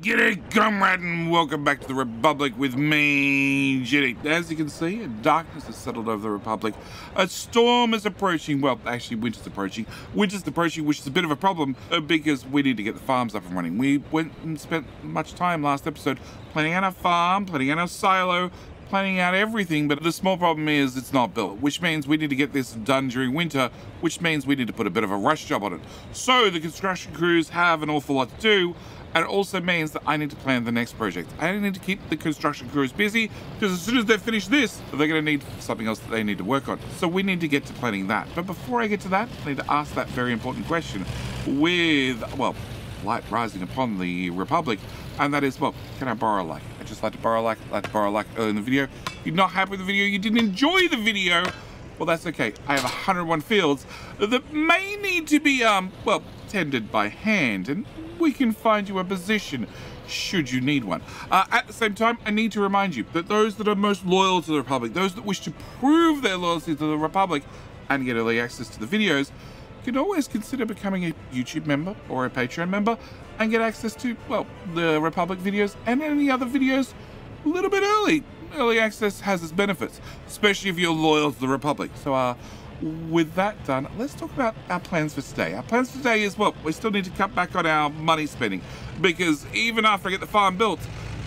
G'day, comrade, and welcome back to the Republic with me, JD. As you can see, darkness has settled over the Republic. A storm is approaching. Well, actually, winter's approaching. Winter's approaching, which is a bit of a problem uh, because we need to get the farms up and running. We went and spent much time last episode planning out our farm, planning out our silo, planning out everything, but the small problem is it's not built, which means we need to get this done during winter, which means we need to put a bit of a rush job on it. So the construction crews have an awful lot to do, and it also means that I need to plan the next project. I need to keep the construction crews busy because as soon as they finish this, they're going to need something else that they need to work on. So we need to get to planning that. But before I get to that, I need to ask that very important question with, well, light rising upon the Republic, and that is, well, can I borrow a like? I just like to borrow a like, like to borrow a like early in the video. You're not happy with the video, you didn't enjoy the video, well, that's okay. I have 101 fields that may need to be, um, well, tended by hand, and we can find you a position should you need one. Uh, at the same time, I need to remind you that those that are most loyal to the Republic, those that wish to prove their loyalty to the Republic and get early access to the videos, can always consider becoming a YouTube member or a Patreon member and get access to, well, the Republic videos and any other videos a little bit early. Early access has its benefits, especially if you're loyal to the Republic. So, uh, with that done, let's talk about our plans for today. Our plans for today is, well, we still need to cut back on our money spending because even after I get the farm built,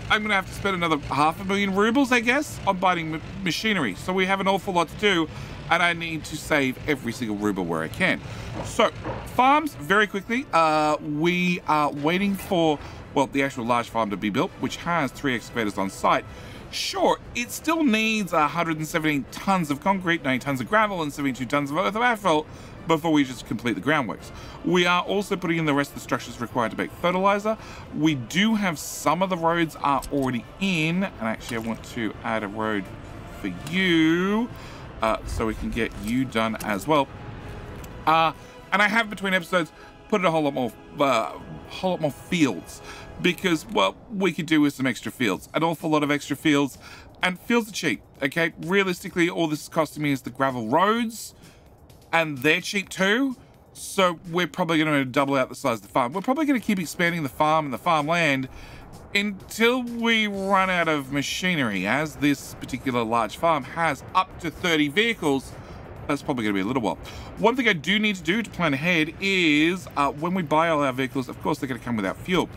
I'm going to have to spend another half a million rubles, I guess, on buying machinery. So we have an awful lot to do and I need to save every single ruble where I can. So farms, very quickly, uh, we are waiting for, well, the actual large farm to be built, which has three excavators on site. Sure, it still needs 117 tons of concrete, 90 tons of gravel, and 72 tons of asphalt before we just complete the groundworks. We are also putting in the rest of the structures required to make fertilizer. We do have some of the roads are already in, and actually I want to add a road for you uh, so we can get you done as well. Uh, and I have between episodes put in a whole lot more, uh, whole lot more fields because, well, we could do with some extra fields. An awful lot of extra fields. And fields are cheap, okay? Realistically, all this is costing me is the gravel roads, and they're cheap too. So we're probably going to double out the size of the farm. We're probably going to keep expanding the farm and the farmland until we run out of machinery, as this particular large farm has up to 30 vehicles. That's probably going to be a little while. One thing I do need to do to plan ahead is uh, when we buy all our vehicles, of course, they're going to come without fuel.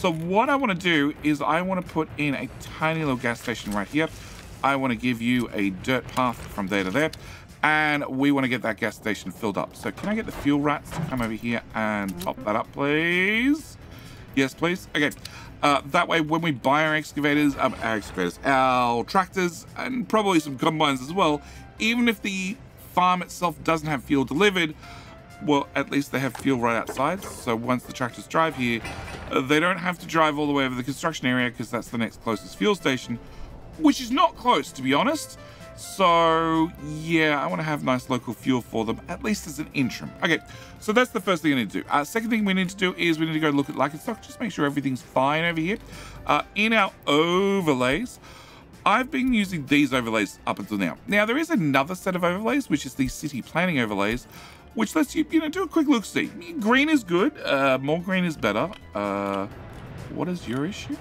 So what I want to do is I want to put in a tiny little gas station right here. I want to give you a dirt path from there to there. And we want to get that gas station filled up. So can I get the fuel rats to come over here and top that up, please? Yes, please. Okay. Uh, that way, when we buy our excavators, um, our excavators, our tractors, and probably some combines as well, even if the farm itself doesn't have fuel delivered, well, at least they have fuel right outside. So once the tractors drive here, uh, they don't have to drive all the way over the construction area because that's the next closest fuel station, which is not close, to be honest. So yeah, I want to have nice local fuel for them, at least as an interim. Okay, so that's the first thing I need to do. Uh, second thing we need to do is we need to go look at like stock, just make sure everything's fine over here. Uh, in our overlays, I've been using these overlays up until now. Now, there is another set of overlays, which is the city planning overlays, which lets you, you know, do a quick look see. Green is good. Uh, more green is better. Uh, what is your issue?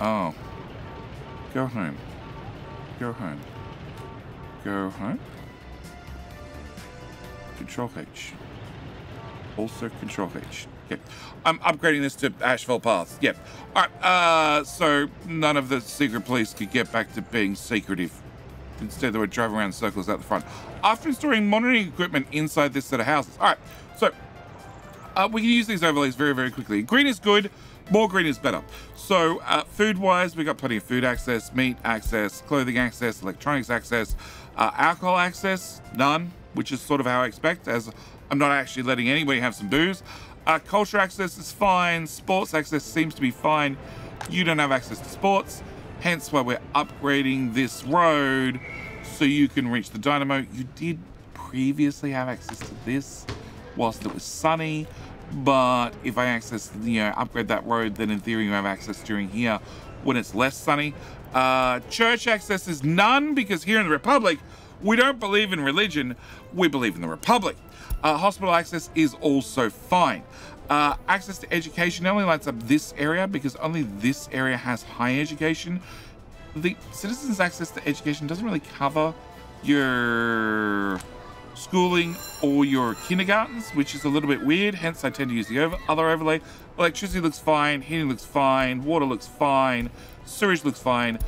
Oh. Go home. Go home. Go home. Control H. Also Control H. Okay. I'm upgrading this to asphalt paths. Yep. Alright, uh, so none of the secret police could get back to being secretive. Instead, they were driving around in circles out the front. After installing monitoring equipment inside this set of houses. All right, so uh, we can use these overlays very, very quickly. Green is good. More green is better. So uh, food-wise, we got plenty of food access, meat access, clothing access, electronics access, uh, alcohol access, none, which is sort of how I expect, as I'm not actually letting anybody have some booze. Uh, culture access is fine. Sports access seems to be fine. You don't have access to sports hence why we're upgrading this road so you can reach the dynamo. You did previously have access to this whilst it was sunny, but if I access, you know, upgrade that road, then in theory you have access during here when it's less sunny. Uh, church access is none because here in the Republic, we don't believe in religion, we believe in the Republic. Uh, hospital access is also fine. Uh, access to education only lights up this area because only this area has high education. The citizens' access to education doesn't really cover your schooling or your kindergartens, which is a little bit weird. Hence, I tend to use the over other overlay. Electricity looks fine, heating looks fine, water looks fine, sewage looks fine.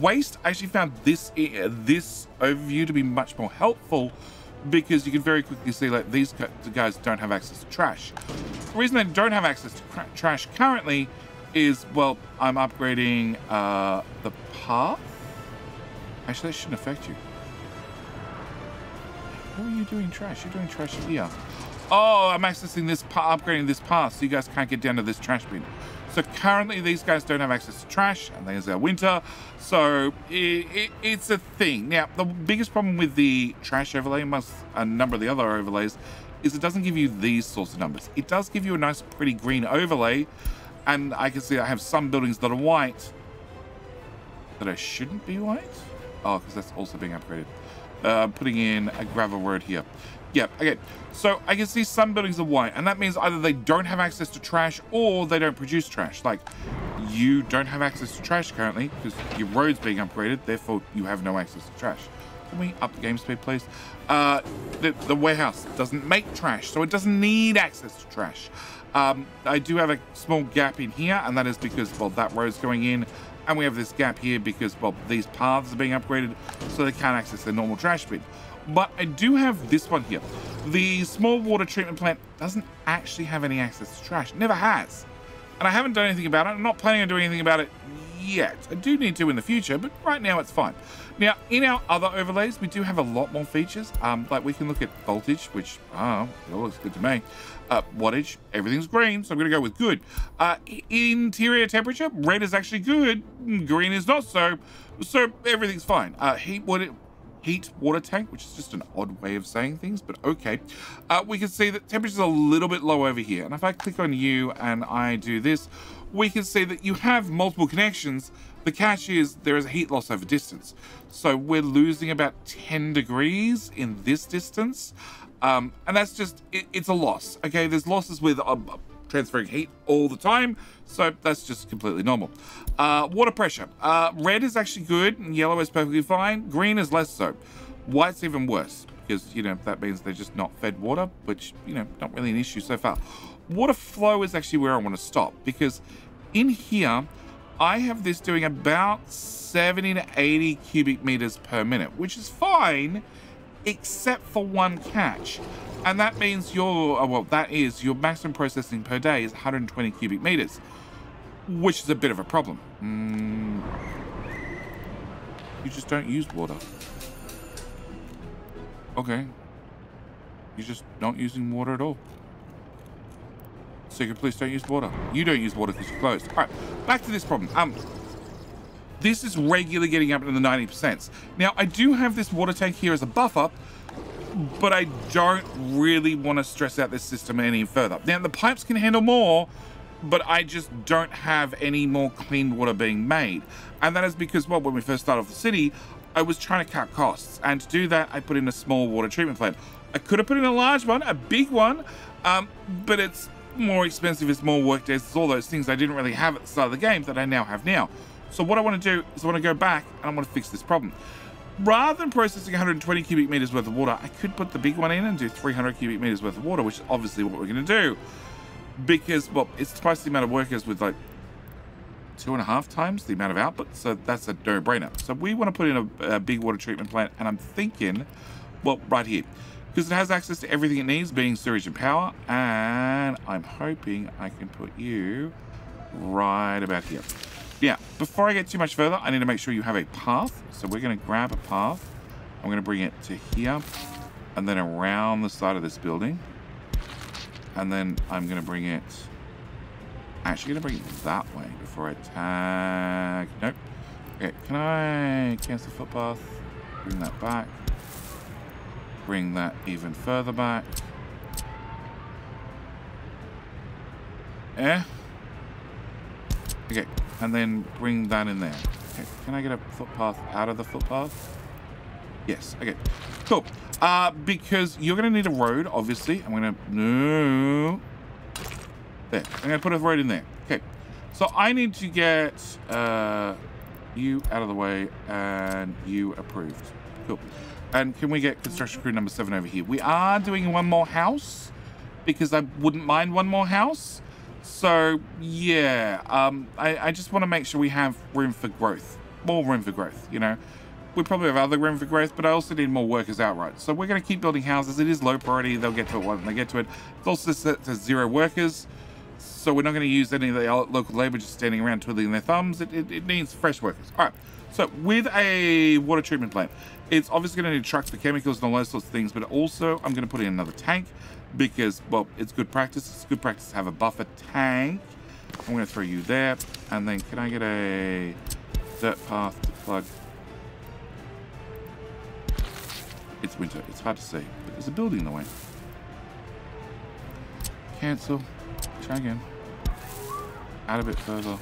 Waste, I actually found this this overview to be much more helpful because you can very quickly see like these guys don't have access to trash. The reason they don't have access to trash currently is, well, I'm upgrading uh, the path. Actually, that shouldn't affect you. How are you doing trash? You're doing trash here. Oh, I'm accessing this, path, upgrading this path, so you guys can't get down to this trash bin. So currently, these guys don't have access to trash, and there's our winter. So it, it, it's a thing. Now, the biggest problem with the trash overlay, amongst a number of the other overlays, is it doesn't give you these sorts of numbers. It does give you a nice, pretty green overlay, and I can see I have some buildings that are white that I shouldn't be white. Oh, because that's also being upgraded uh, putting in a gravel road here. Yep, okay. So I can see some buildings are white, and that means either they don't have access to trash or they don't produce trash. Like, you don't have access to trash currently because your road's being upgraded, therefore you have no access to trash. Can we up the game speed, please? Uh, the, the warehouse doesn't make trash, so it doesn't need access to trash. Um, I do have a small gap in here, and that is because, well, that road's going in and we have this gap here because, well, these paths are being upgraded, so they can't access the normal trash bin. But I do have this one here. The small water treatment plant doesn't actually have any access to trash. Never has. And I haven't done anything about it. I'm not planning on doing anything about it yet. I do need to in the future, but right now it's fine. Now, in our other overlays, we do have a lot more features. Um, like we can look at voltage, which, oh, it all looks good to me. Uh, wattage, everything's green, so I'm to go with good. Uh, interior temperature, red is actually good, green is not so, so everything's fine. Uh, heat, water, heat water tank, which is just an odd way of saying things, but okay. Uh, we can see that temperature's a little bit low over here. And if I click on you and I do this, we can see that you have multiple connections. The catch is there is a heat loss over distance. So we're losing about 10 degrees in this distance. Um, and that's just, it, it's a loss. Okay, there's losses with uh, transferring heat all the time. So that's just completely normal. Uh, water pressure. Uh, red is actually good and yellow is perfectly fine. Green is less so. White's even worse because, you know, that means they're just not fed water, which, you know, not really an issue so far. Water flow is actually where I want to stop because in here, I have this doing about 70 to 80 cubic meters per minute, which is fine, except for one catch. And that means your, uh, well, that is your maximum processing per day is 120 cubic meters, which is a bit of a problem. Mm, you just don't use water. Okay. You're just not using water at all. Secret Police don't use water. You don't use water because you're closed. All right, back to this problem. Um, this is regularly getting up into the 90%. Now, I do have this water tank here as a buffer, but I don't really want to stress out this system any further. Now, the pipes can handle more, but I just don't have any more clean water being made. And that is because, well, when we first started off the city, I was trying to cut costs. And to do that, I put in a small water treatment plant. I could have put in a large one, a big one, um, but it's more expensive, it's more work days, it's all those things I didn't really have at the start of the game that I now have now. So what I want to do is I want to go back and I want to fix this problem. Rather than processing 120 cubic meters worth of water, I could put the big one in and do 300 cubic meters worth of water, which is obviously what we're going to do. Because, well, it's twice the amount of workers with like two and a half times the amount of output, so that's a no-brainer. So we want to put in a, a big water treatment plant, and I'm thinking, well, right here because it has access to everything it needs, being sewage and power. And I'm hoping I can put you right about here. Now, before I get too much further, I need to make sure you have a path. So we're going to grab a path. I'm going to bring it to here and then around the side of this building. And then I'm going to bring it... Actually, going to bring it that way before I tag... Nope. Okay, can I cancel footpath? Bring that back bring that even further back. Yeah. Okay, and then bring that in there. Okay, can I get a footpath out of the footpath? Yes, okay. Cool. Uh, because you're to need a road, obviously. I'm to... No. There. I'm to put a road in there. Okay. So I need to get uh, you out of the way and you approved. Cool. And can we get construction crew number seven over here? We are doing one more house because I wouldn't mind one more house. So, yeah, um, I, I just want to make sure we have room for growth. More room for growth, you know. We probably have other room for growth, but I also need more workers outright. So we're going to keep building houses. It is low priority. They'll get to it when they get to it. It's also set to zero workers. So we're not going to use any of the local labor just standing around twiddling their thumbs. It, it, it needs fresh workers. All right. So with a water treatment plant, it's obviously going to need trucks for chemicals and all those sorts of things, but also I'm going to put in another tank because, well, it's good practice. It's good practice to have a buffer tank. I'm going to throw you there. And then can I get a dirt path to plug? It's winter. It's hard to see, but there's a building in the way. Cancel. Try again. Add a bit further.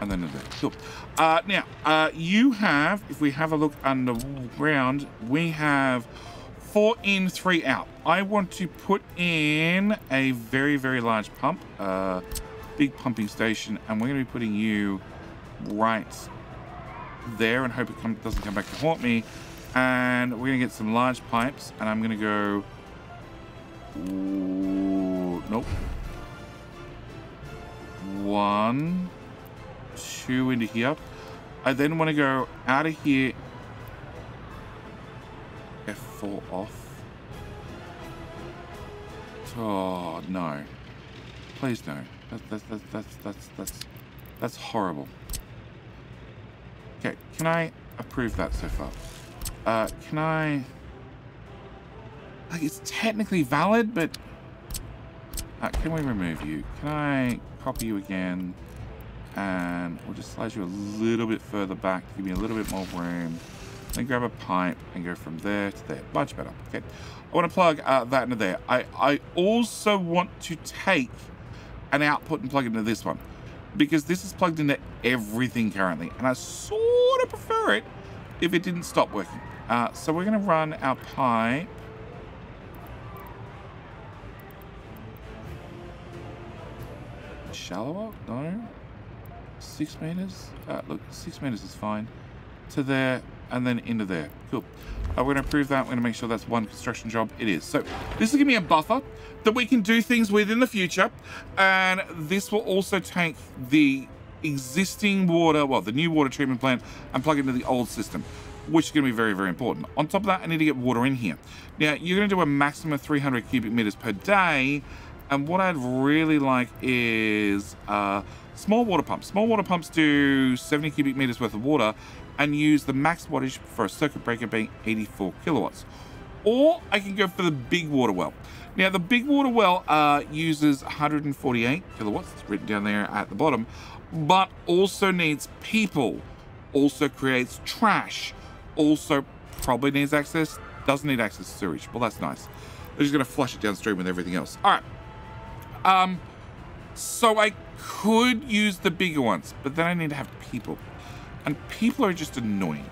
And then there. Cool. Uh, now, uh, you have, if we have a look underground, we have four in, three out. I want to put in a very, very large pump, uh, big pumping station, and we're going to be putting you right there and hope it come, doesn't come back to haunt me. And we're going to get some large pipes, and I'm going to go... Ooh, nope. One, two into here. I then want to go out of here. F4 off. Oh, no. Please no. That's, that's, that's, that's, that's, that's, horrible. Okay, can I approve that so far? Uh, can I... Like, it's technically valid, but... Uh, can we remove you? Can I copy you again? And we'll just slide you a little bit further back to give me a little bit more room. Then grab a pipe and go from there to there. Much better. Okay. I want to plug uh, that into there. I, I also want to take an output and plug it into this one. Because this is plugged into everything currently. And I sort of prefer it if it didn't stop working. Uh, so we're going to run our pipe. Shallower? No. Six meters? Uh, look, six meters is fine. To there and then into there. Cool. Uh, we're going to approve that. We're going to make sure that's one construction job. It is. So this will give me a buffer that we can do things with in the future. And this will also take the existing water, well, the new water treatment plant and plug into the old system, which is going to be very, very important. On top of that, I need to get water in here. Now, you're going to do a maximum of 300 cubic meters per day. And what I'd really like is uh, small water pumps. Small water pumps do 70 cubic meters worth of water and use the max wattage for a circuit breaker being 84 kilowatts. Or I can go for the big water well. Now the big water well uh, uses 148 kilowatts, it's written down there at the bottom, but also needs people, also creates trash, also probably needs access, doesn't need access to sewage. Well, that's nice. They're just gonna flush it downstream with everything else. All right. Um, so I could use the bigger ones, but then I need to have people and people are just annoying.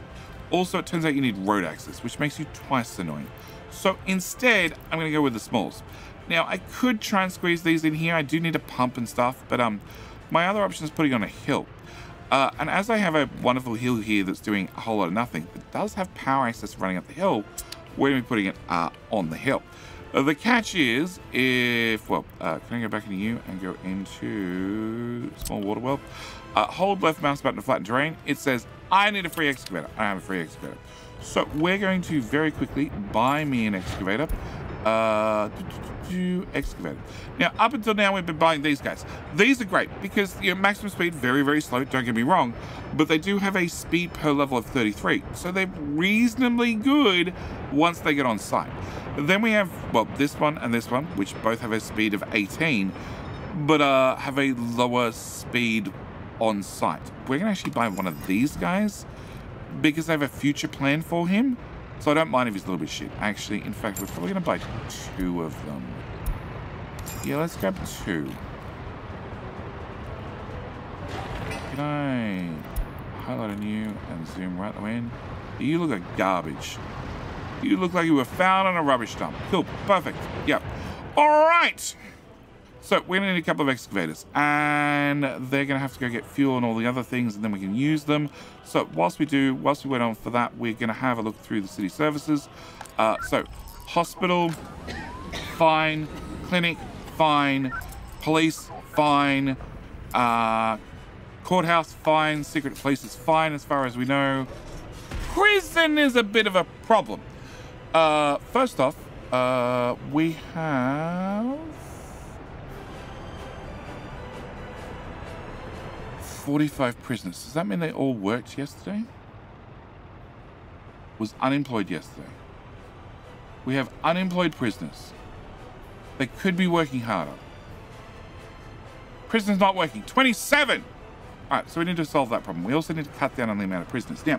Also, it turns out you need road access, which makes you twice annoying. So instead, I'm to go with the smalls. Now, I could try and squeeze these in here. I do need a pump and stuff, but um, my other option is putting on a hill. Uh, and as I have a wonderful hill here that's doing a whole lot of nothing, it does have power access running up the hill, we're to be putting it uh, on the hill. Uh, the catch is if, well, uh, can I go back into you and go into small water well? Uh, hold left mouse button to flatten terrain. It says, I need a free excavator. I have a free excavator. So we're going to very quickly buy me an excavator. Uh, excavator. Now, up until now, we've been buying these guys. These are great because you know, maximum speed, very, very slow, don't get me wrong, but they do have a speed per level of 33. So they're reasonably good once they get on site. Then we have, well, this one and this one, which both have a speed of 18, but uh, have a lower speed on site. We're going to actually buy one of these guys because I have a future plan for him. So I don't mind if he's a little bit shit. Actually, in fact, we're probably going to buy two of them. Yeah, let's grab two. Can I highlight a new and zoom right the way in? You look like garbage. You look like you were found on a rubbish dump. Cool. Perfect. Yep. All right. So we're going to need a couple of excavators and they're going to have to go get fuel and all the other things and then we can use them. So whilst we do, whilst we wait on for that, we're going to have a look through the city services. Uh, so hospital, fine. Clinic, fine. Police, fine. Uh, courthouse, fine. Secret police is fine as far as we know. Prison is a bit of a problem. Uh, first off, uh, we have 45 prisoners. Does that mean they all worked yesterday? Was unemployed yesterday. We have unemployed prisoners. They could be working harder. Prisoners not working. 27! Alright, so we need to solve that problem. We also need to cut down on the amount of prisoners. Now,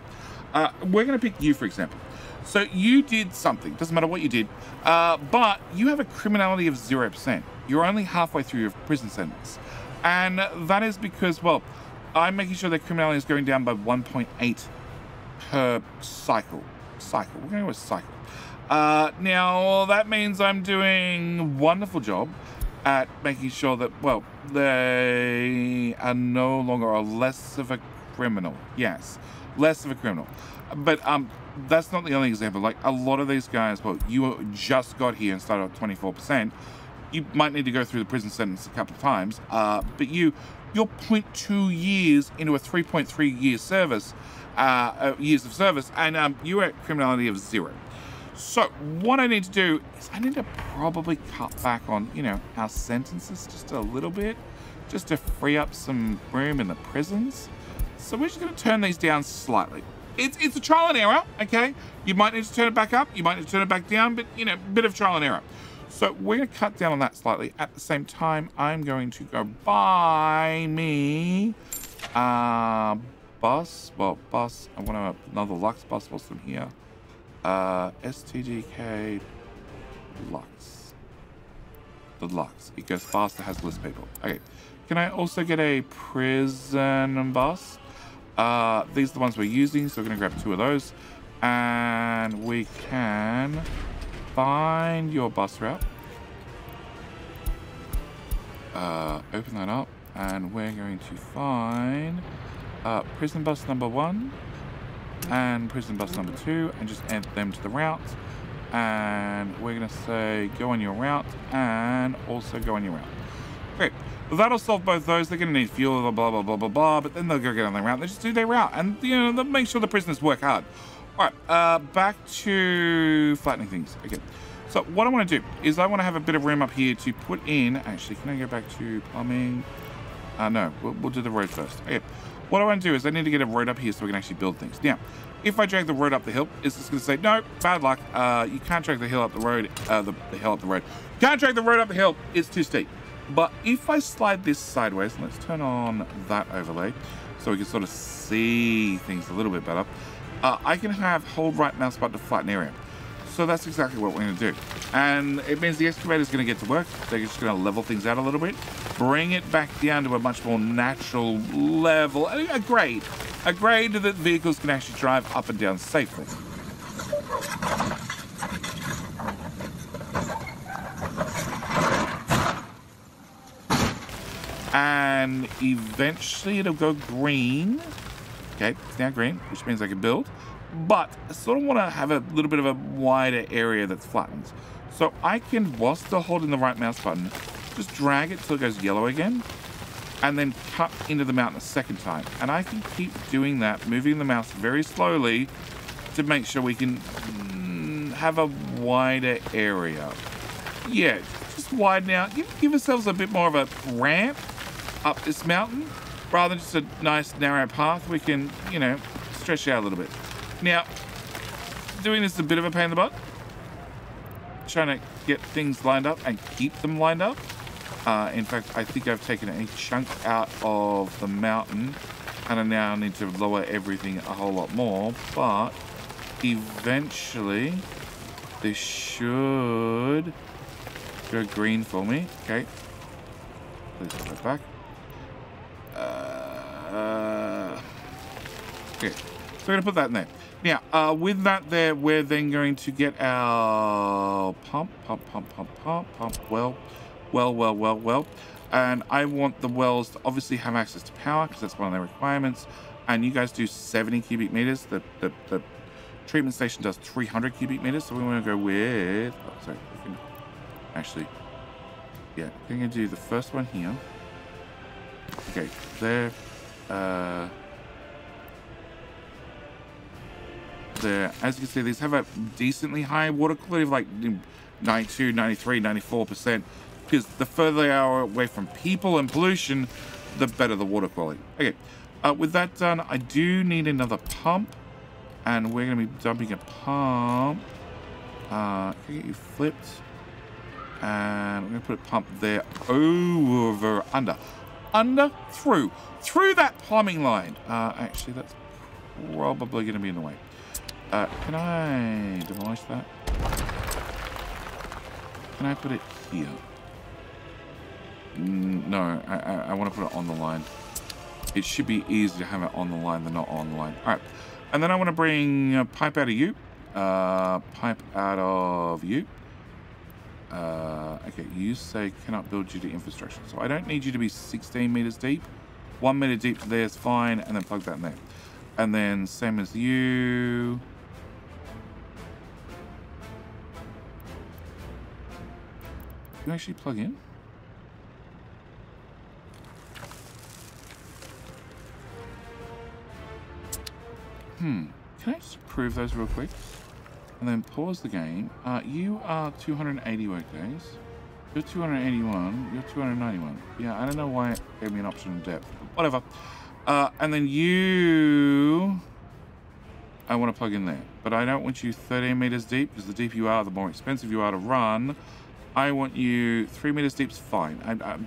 uh, we're going to pick you, for example. So you did something, doesn't matter what you did, uh, but you have a criminality of 0%. You're only halfway through your prison sentence. And that is because, well, I'm making sure that criminality is going down by 1.8 per cycle. Cycle. We're going to with cycle. Uh, now, that means I'm doing a wonderful job at making sure that, well, they are no longer or less of a criminal. Yes, less of a criminal. But um, that's not the only example. Like, a lot of these guys, well, you just got here and started at 24%. You might need to go through the prison sentence a couple of times, uh, but you you're 0.2 years into a 3.3 year service, uh, uh, years of service, and um, you're at criminality of zero. So what I need to do is I need to probably cut back on, you know, our sentences just a little bit, just to free up some room in the prisons. So we're just going to turn these down slightly. It's, it's a trial and error, okay? You might need to turn it back up, you might need to turn it back down, but, you know, a bit of trial and error. So we're going to cut down on that slightly. At the same time, I'm going to go buy me uh, bus. Well, bus. I want another Lux bus whilst I'm here. Uh, STDK Lux. The Lux. It goes faster, has less people. Okay. Can I also get a prison bus? Uh, these are the ones we're using, so we're going to grab two of those. And we can find your bus route. Uh, open that up and we're going to find uh, prison bus number one and prison bus number two and just add them to the route and we're going to say go on your route and also go on your route. Great. Well, That'll solve both those. They're going to need fuel, blah, blah, blah, blah, blah, but then they'll go get on their route. They just do their route and, you know, they'll make sure the prisoners work hard. All right, uh, back to flattening things. Okay, so what I want to do is I want to have a bit of room up here to put in... Actually, can I go back to plumbing? Uh, no, we'll, we'll do the road first. Okay, what I want to do is I need to get a road up here so we can actually build things. Now, if I drag the road up the hill, it's just going to say, no, bad luck. Uh, you can't drag the hill up the road, uh, the, the hill up the road. Can't drag the road up the hill. It's too steep. But if I slide this sideways, let's turn on that overlay so we can sort of see things a little bit better uh, I can have hold right mouse button to flatten area. So that's exactly what we're to do. And it means the excavator is going to get to work. They're just going to level things out a little bit, bring it back down to a much more natural level, a grade, a grade that vehicles can actually drive up and down safely. And eventually it'll go green Okay, it's now green, which means I can build. But I sort of want to have a little bit of a wider area that's flattened. So I can, while still holding the right mouse button, just drag it till it goes yellow again, and then cut into the mountain a second time. And I can keep doing that, moving the mouse very slowly to make sure we can mm, have a wider area. Yeah, just widen out. Give, give ourselves a bit more of a ramp up this mountain rather than just a nice narrow path, we can, you know, stretch out a little bit. Now, doing this is a bit of a pain in the butt. Trying to get things lined up and keep them lined up. Uh, in fact, I think I've taken a chunk out of the mountain and I now need to lower everything a whole lot more, but eventually this should go green for me. Okay. Please that back. Uh, okay, so we're to put that in there. Now, uh, with that there, we're then going to get our pump, pump, pump, pump, pump, pump, well, well, well, well, well. And I want the wells to obviously have access to power because that's one of their requirements. And you guys do 70 cubic meters. The, the, the treatment station does 300 cubic meters. So we want to go with, oh, sorry, actually, yeah, we're going to do the first one here. Okay, there, uh, there. As you can see, these have a decently high water quality of like 92, 93, 94%. Because the further they are away from people and pollution, the better the water quality. Okay, uh, with that done, I do need another pump. And we're going to be dumping a pump. Uh, can I get you flipped? And I'm going to put a pump there over, under. Under, through. Through that plumbing line. Uh, actually, that's probably going to be in the way. Uh, can I demolish that? Can I put it here? No, I, I, I want to put it on the line. It should be easier to have it on the line than not on the line. All right. And then I want to bring a pipe out of you. Uh, pipe out of you. Uh, okay, you say cannot build due to infrastructure. So I don't need you to be 16 meters deep. One meter deep there is fine. And then plug that in there. And then same as you. you actually plug in? Hmm. Can I just prove those real quick? And then pause the game. Uh, you are 280 workdays. You're 281. You're 291. Yeah, I don't know why it gave me an option of depth. Whatever. Uh, and then you... I want to plug in there. But I don't want you 13 meters deep, because the deeper you are, the more expensive you are to run. I want you three meters deep fine. I, I,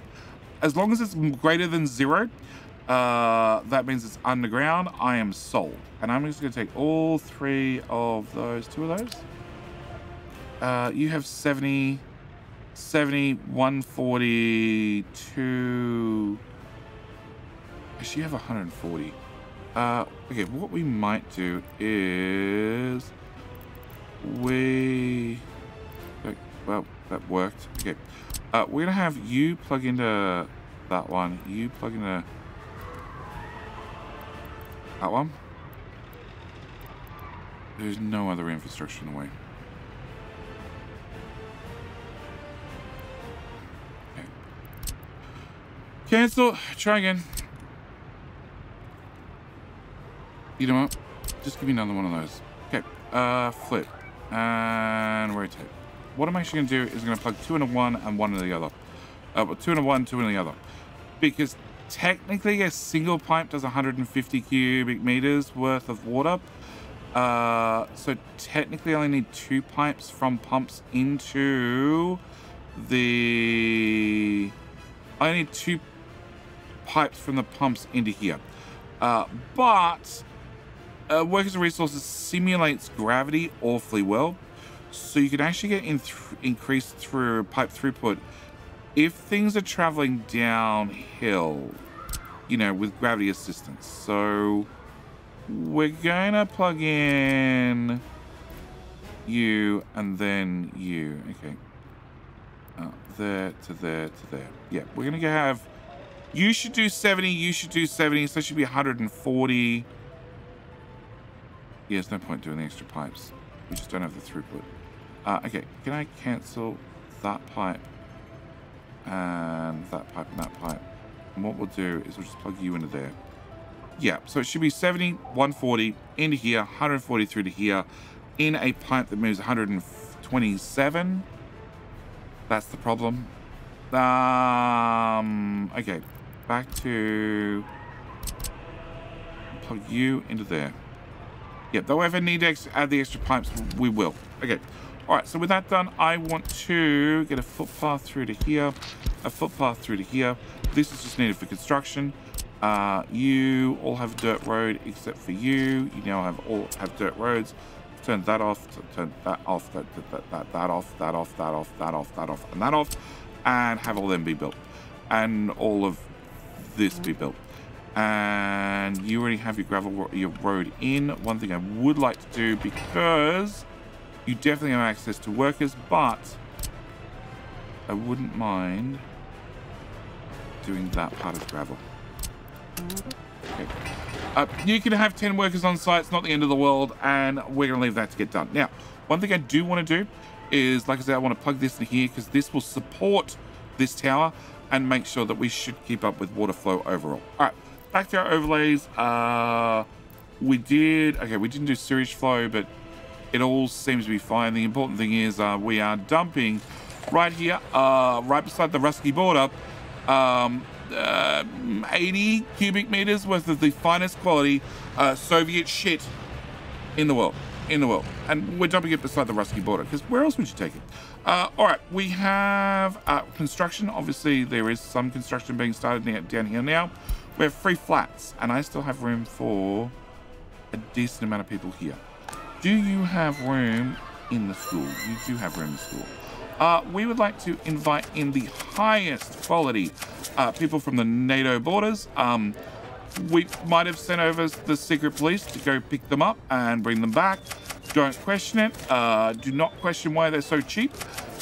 as long as it's greater than zero, uh, that means it's underground. I am sold. And I'm just going to take all three of those, two of those. Uh, you have 70, 70, 142. Actually, you have 140. Uh, okay, what we might do is we, well, that worked. Okay. Uh, we're gonna have you plug into that one. You plug into that one. There's no other infrastructure in the way. Okay. Cancel. Try again. Eat know up. Just give me another one of those. Okay. Uh, flip. And rotate what I'm actually going to do is I'm going to plug two into one and one into the other. Uh, two into one, two into the other. Because technically a single pipe does 150 cubic meters worth of water. Uh, so technically I only need two pipes from pumps into the... I need two pipes from the pumps into here. Uh, but uh, Workers and Resources simulates gravity awfully well. So you can actually get in th increased through pipe throughput if things are traveling downhill, you know, with gravity assistance. So we're going to plug in you and then you. Okay. Uh, there to there to there. Yeah, we're going to go have... You should do 70, you should do 70, so it should be 140. Yeah, there's no point doing the extra pipes. We just don't have the throughput. Uh, okay, can I cancel that pipe and that pipe and that pipe? And what we'll do is we'll just plug you into there. Yeah, so it should be 70, 140 into here, 140 through to here in a pipe that moves 127. That's the problem. Um, okay, back to plug you into there. Yep, though if I need to add the extra pipes, we will. Okay, all right, so with that done, I want to get a footpath through to here, a footpath through to here. This is just needed for construction. Uh, you all have dirt road except for you. You now have all have dirt roads. Turn that off, turn that off, that, that, that, that off, that off, that off, that off, that off, and that off, and have all them be built. And all of this be built. And you already have your gravel your road in. One thing I would like to do because you definitely have access to workers, but I wouldn't mind doing that part of gravel. Okay. Uh, you can have 10 workers on site. It's not the end of the world, and we're going to leave that to get done. Now, one thing I do want to do is, like I said, I want to plug this in here because this will support this tower and make sure that we should keep up with water flow overall. All right, back to our overlays. Uh, we did, okay, we didn't do sewage flow, but it all seems to be fine. The important thing is uh, we are dumping right here, uh, right beside the Rusky border, um, uh, 80 cubic meters worth of the finest quality uh, Soviet shit in the world. In the world. And we're dumping it beside the Rusky border, because where else would you take it? Uh, all right, we have uh, construction. Obviously, there is some construction being started now, down here now. We have free flats, and I still have room for a decent amount of people here. Do you have room in the school? You do have room in the school. Uh, we would like to invite in the highest quality uh, people from the NATO borders. Um, we might have sent over the secret police to go pick them up and bring them back. Don't question it. Uh, do not question why they're so cheap.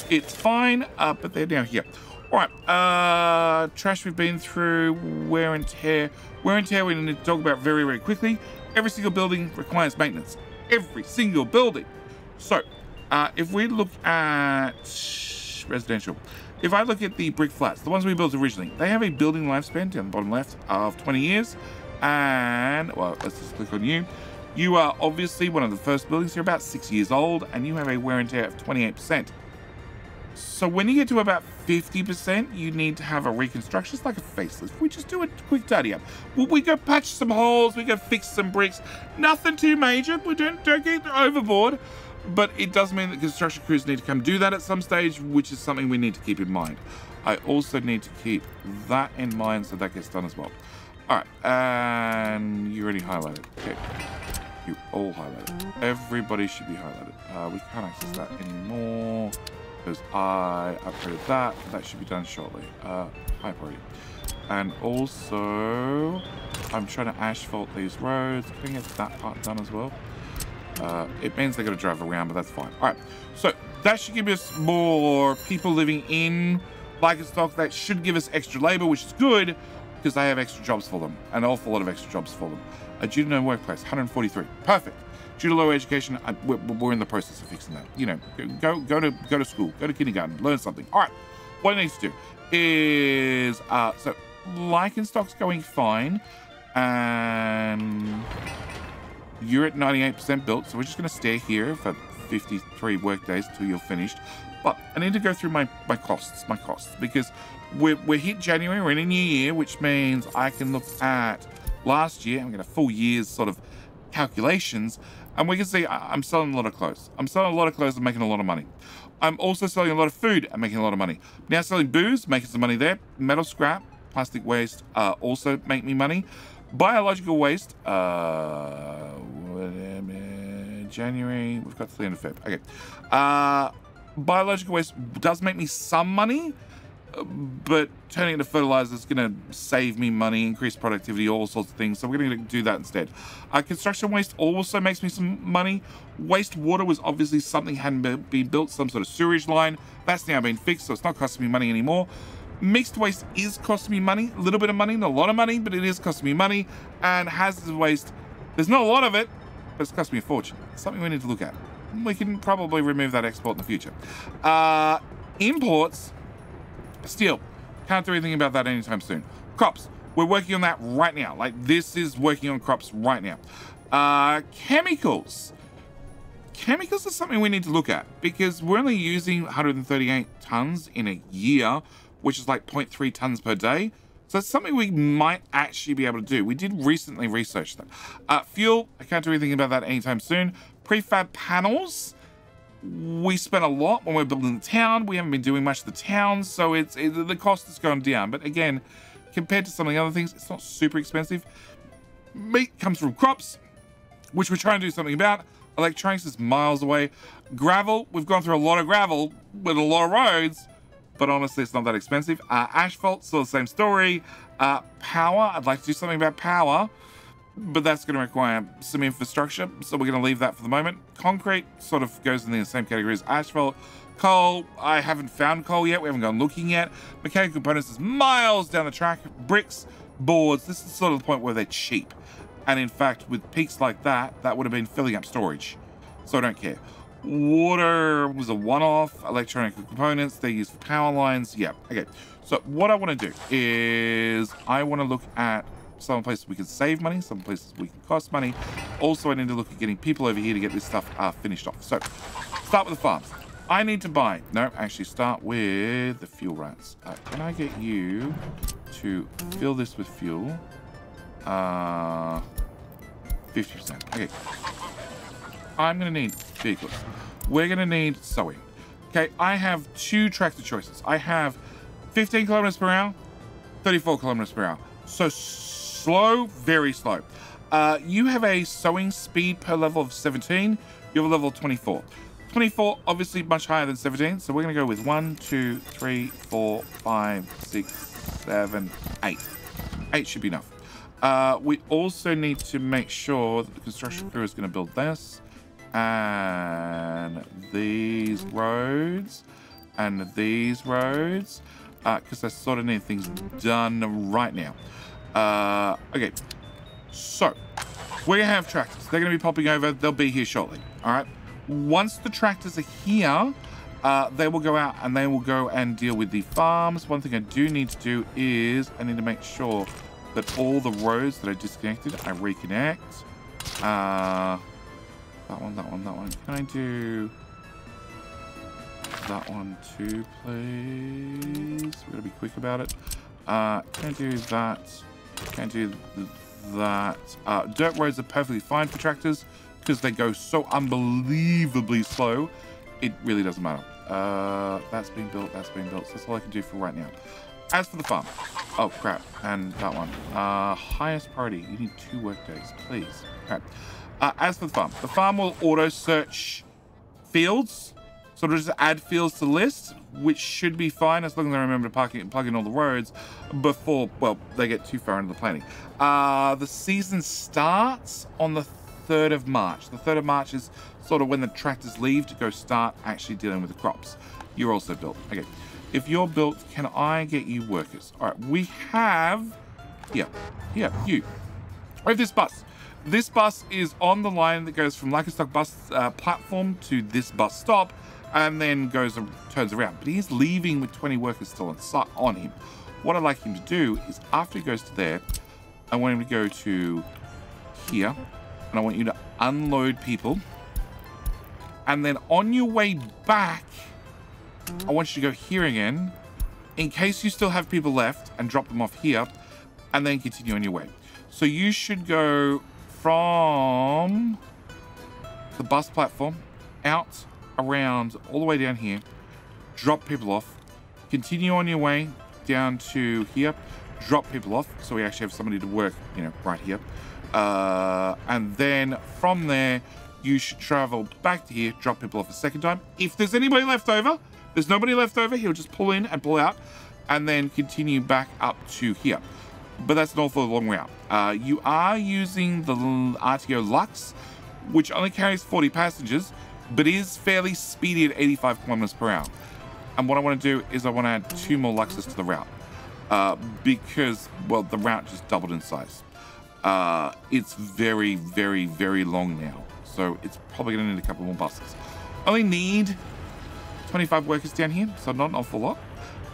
It's fine, uh, but they're now here. All right, uh, trash we've been through, wear and tear. Wear and tear we need to talk about very, very quickly. Every single building requires maintenance. Every single building. So, uh, if we look at residential, if I look at the brick flats, the ones we built originally, they have a building lifespan down the bottom left of 20 years. And, well, let's just click on you. You are obviously one of the first buildings. You're about six years old, and you have a wear and tear of 28%. So when you get to about 50%, you need to have a reconstruction. It's like a facelift. We just do a quick tidy up. We go patch some holes, we go fix some bricks. Nothing too major. We don't, don't get overboard but it does mean that construction crews need to come do that at some stage, which is something we need to keep in mind. I also need to keep that in mind so that gets done as well. All right, and you already highlighted. Okay, you all highlighted. Everybody should be highlighted. Uh, we can't access that anymore because I upgraded that. That should be done shortly. Uh, high priority. And also, I'm trying to asphalt these roads. I think it's that part done as well. Uh, it means they got to drive around, but that's fine. All right, so that should give us more people living in Stock. That should give us extra labor, which is good because they have extra jobs for them, an awful lot of extra jobs for them. A due to workplace, 143, perfect. Due to low education, I, we're, we're, in the process of fixing that. You know, go go to go to school, go to kindergarten, learn something. All right, what it needs to do is uh, so Stock's going fine, and you're at 98% built, so we're just going to stay here for 53 work days until you're finished. But I need to go through my, my costs, my costs, because we're, we're hit January, we're in a new year, which means I can look at last year, I'm going to full year's sort of calculations, and we can see I'm selling a lot of clothes. I'm selling a lot of clothes and making a lot of money. I'm also selling a lot of food and making a lot of money. Now selling booze, making some money there. Metal scrap, plastic waste uh, also make me money. Biological waste, uh, January, we've got to the end of Feb. Okay. Uh, biological waste does make me some money, but turning into fertilizer is going to save me money, increase productivity, all sorts of things. So we're going to do that instead. Uh, construction waste also makes me some money. Wastewater was obviously something hadn't been built, some sort of sewage line. That's now been fixed, so it's not costing me money anymore. Mixed waste is costing me money, a little bit of money, not a lot of money, but it is costing me money. And hazardous waste, there's not a lot of it, but it's costing me a fortune. Something we need to look at. We can probably remove that export in the future. Uh, imports, steel. Can't do anything about that anytime soon. Crops, we're working on that right now. Like this is working on crops right now. Uh, chemicals. Chemicals are something we need to look at because we're only using 138 tons in a year which is like 0.3 tons per day. So it's something we might actually be able to do. We did recently research that. Uh, fuel, I can't do anything about that anytime soon. Prefab panels, we spent a lot when we are building the town. We haven't been doing much of the town, so it's it, the cost has gone down. But again, compared to some of the other things, it's not super expensive. Meat comes from crops, which we're trying to do something about. Electronics is miles away. Gravel, we've gone through a lot of gravel with a lot of roads but honestly, it's not that expensive. Uh, asphalt, still the same story. Uh, power, I'd like to do something about power, but that's going to require some infrastructure, so we're going to leave that for the moment. Concrete sort of goes in the same category as asphalt. Coal, I haven't found coal yet. We haven't gone looking yet. Mechanical components is miles down the track. Bricks, boards, this is sort of the point where they're cheap. And in fact, with peaks like that, that would have been filling up storage. So I don't care. Water was a one-off. Electronic components, they use for power lines. Yeah, okay. So what I want to do is I want to look at some places we can save money, some places we can cost money. Also, I need to look at getting people over here to get this stuff uh, finished off. So, start with the farms. I need to buy, no, actually start with the fuel rats. Uh, can I get you to fill this with fuel? Uh, 50%. Okay. I'm going to need vehicles. We're going to need sowing. Okay, I have two tractor choices. I have 15 kilometers per hour, 34 kilometers per hour. So slow, very slow. Uh, you have a sowing speed per level of 17. You have a level 24. 24, obviously much higher than 17. So we're going to go with 1, 2, 3, 4, 5, 6, 7, 8. 8 should be enough. Uh, we also need to make sure that the construction crew is going to build this. And these roads. And these roads. Because uh, I sort of need things done right now. Uh, okay. So, to have tractors. They're going to be popping over. They'll be here shortly. All right. Once the tractors are here, uh, they will go out and they will go and deal with the farms. One thing I do need to do is I need to make sure that all the roads that are disconnected, I reconnect. Uh, that one, that one, that one. Can I do that one too, please? We're gonna be quick about it. Uh, can I do that? Can I do that? Uh, dirt roads are perfectly fine for tractors because they go so unbelievably slow, it really doesn't matter. Uh, that's being built, that's being built. So that's all I can do for right now. As for the farm, oh crap, and that one. Uh, highest priority, you need two work days, please. Crap. Uh, as for the farm, the farm will auto search fields. So it'll just add fields to list, which should be fine as long as I remember to plug in, plug in all the roads before, well, they get too far into the planning. Uh, the season starts on the 3rd of March. The 3rd of March is sort of when the tractors leave to go start actually dealing with the crops. You're also built. Okay. If you're built, can I get you workers? All right. We have... Yeah. Yeah, you. We have this bus. This bus is on the line that goes from Luckenstock bus uh, platform to this bus stop and then goes and turns around. But he's leaving with 20 workers still on, on him. What I'd like him to do is after he goes to there, I want him to go to here and I want you to unload people. And then on your way back, I want you to go here again, in case you still have people left, and drop them off here, and then continue on your way. So you should go from the bus platform out around all the way down here, drop people off, continue on your way down to here, drop people off, so we actually have somebody to work, you know, right here. Uh, and then from there, you should travel back to here, drop people off a second time. If there's anybody left over, there's nobody left over, he'll just pull in and pull out, and then continue back up to here. But that's an awful long route. Uh, you are using the RTO Lux, which only carries 40 passengers, but is fairly speedy at 85 kilometers per hour. And what I want to do is I want to add two more Luxes to the route. Uh, because, well, the route just doubled in size. Uh, it's very, very, very long now. So it's probably going to need a couple more buses. Only need 25 workers down here, so not an awful lot.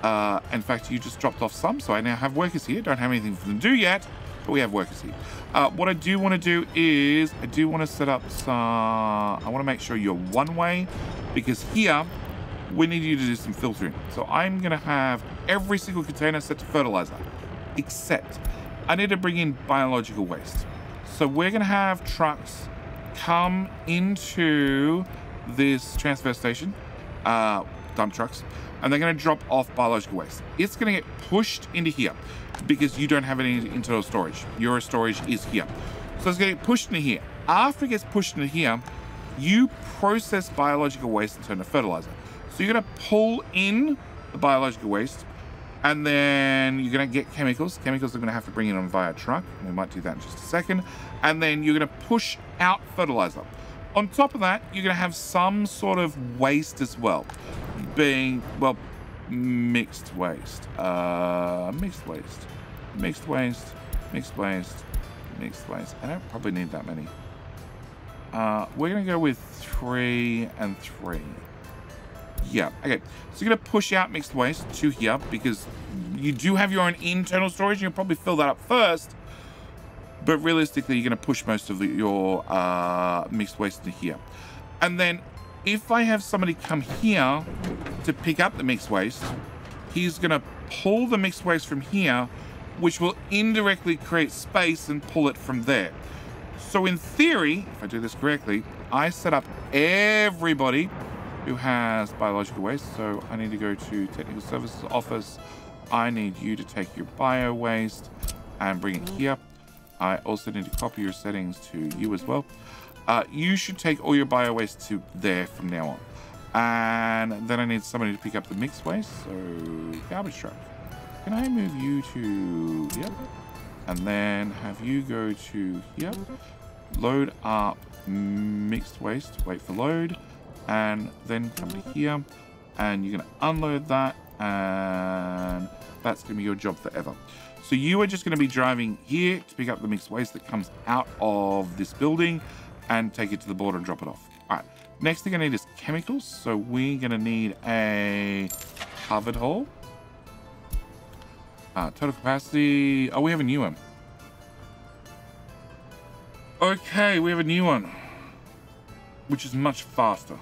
Uh, in fact, you just dropped off some, so I now have workers here. Don't have anything for them to do yet, but we have workers here. Uh, what I do want to do is, I do want to set up some, I want to make sure you're one way, because here, we need you to do some filtering. So I'm going to have every single container set to fertilizer, except I need to bring in biological waste. So we're going to have trucks come into this transfer station, uh, dump trucks, and they're going to drop off biological waste. It's going to get pushed into here because you don't have any internal storage. Your storage is here. So it's going to get pushed into here. After it gets pushed into here, you process biological waste and turn to fertilizer. So you're going to pull in the biological waste, and then you're going to get chemicals. Chemicals are going to have to bring in on via truck. We might do that in just a second. And then you're going to push out fertilizer. On top of that, you're going to have some sort of waste as well, being, well, mixed waste. Uh, mixed waste. Mixed waste. Mixed waste. Mixed waste. I don't probably need that many. Uh, we're going to go with three and three. Yeah, okay. So you're going to push out mixed waste to here because you do have your own internal storage. You'll probably fill that up first. But realistically, you're going to push most of your uh, mixed waste to here. And then if I have somebody come here to pick up the mixed waste, he's going to pull the mixed waste from here, which will indirectly create space and pull it from there. So in theory, if I do this correctly, I set up everybody who has biological waste. So I need to go to technical services office. I need you to take your bio waste and bring it here. I also need to copy your settings to you as well. Uh, you should take all your bio waste to there from now on. And then I need somebody to pick up the mixed waste. So garbage truck. Can I move you to, yep. And then have you go to here. Load up mixed waste. Wait for load. And then come to here. And you're to unload that. And that's to be your job forever. So you are just going to be driving here to pick up the mixed waste that comes out of this building and take it to the border and drop it off. All right, next thing I need is chemicals. So we're going to need a covered hole. Uh, total capacity. Oh, we have a new one. Okay, we have a new one, which is much faster.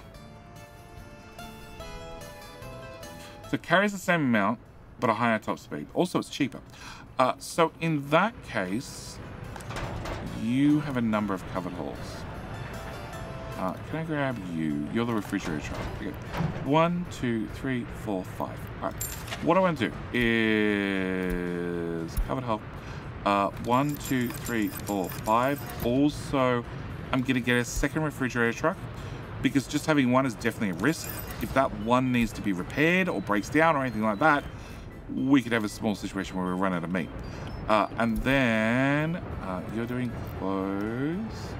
So it carries the same amount, but a higher top speed. Also, it's cheaper. Uh, so in that case, you have a number of covered holes. Uh, can I grab you? You're the refrigerator truck. Okay. One, two, three, four, five. All right. What I want to do is covered hole. Uh, one, two, three, four, five. Also, I'm going to get a second refrigerator truck because just having one is definitely a risk. If that one needs to be repaired or breaks down or anything like that, we could have a small situation where we run out of meat. Uh, and then uh, you're doing clothes.